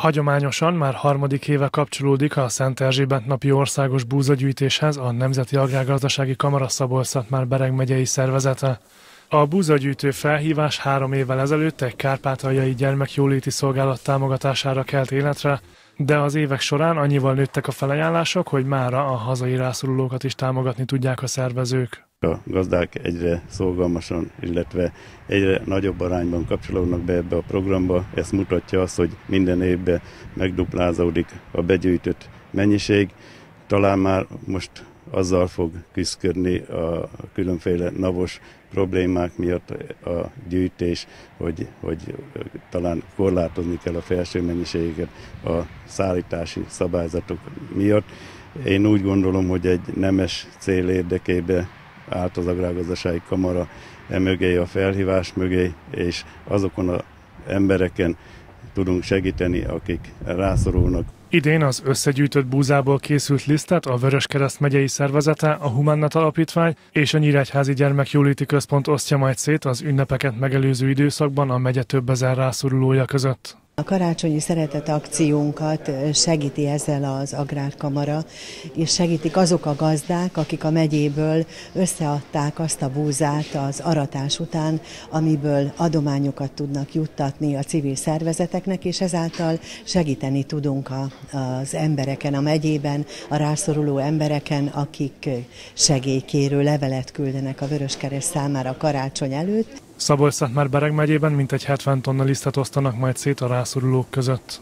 Hagyományosan már harmadik éve kapcsolódik a Szent Erzsébet napi országos búzagyűjtéshez a Nemzeti Agrárgazdasági Kamara már Bereg megyei szervezete. A búzagyűjtő felhívás három évvel ezelőtt egy kárpátaljai gyermekjóléti szolgálat támogatására kelt életre, de az évek során annyival nőttek a felajánlások, hogy mára a hazai rászorulókat is támogatni tudják a szervezők. A gazdák egyre szolgalmasan, illetve egyre nagyobb arányban kapcsolódnak be ebbe a programba. Ez mutatja azt, hogy minden évben megduplázódik a begyűjtött mennyiség. Talán már most azzal fog küzdködni a különféle navos problémák miatt a gyűjtés, hogy, hogy talán korlátozni kell a felső mennyiséget a szállítási szabályzatok miatt. Én úgy gondolom, hogy egy nemes cél érdekében állt az Agrárgazdasági Kamara emögé, a felhívás mögé, és azokon az embereken tudunk segíteni, akik rászorulnak. Idén az összegyűjtött búzából készült lisztet a Vöröskereszt megyei szervezete, a Humannat Alapítvány és a Nyíregyházi Gyermekjóléti Központ osztja majd szét az ünnepeket megelőző időszakban a megye több ezer rászorulója között. A karácsonyi szeretet akciónkat segíti ezzel az Agrárkamara, és segítik azok a gazdák, akik a megyéből összeadták azt a búzát az aratás után, amiből adományokat tudnak juttatni a civil szervezeteknek, és ezáltal segíteni tudunk a, az embereken a megyében, a rászoruló embereken, akik segélykérő levelet küldenek a Vöröskereszt számára karácsony előtt. Szabolcs már Bereg megyében mintegy 70 tonna lisztet osztanak majd szét a rászorulók között.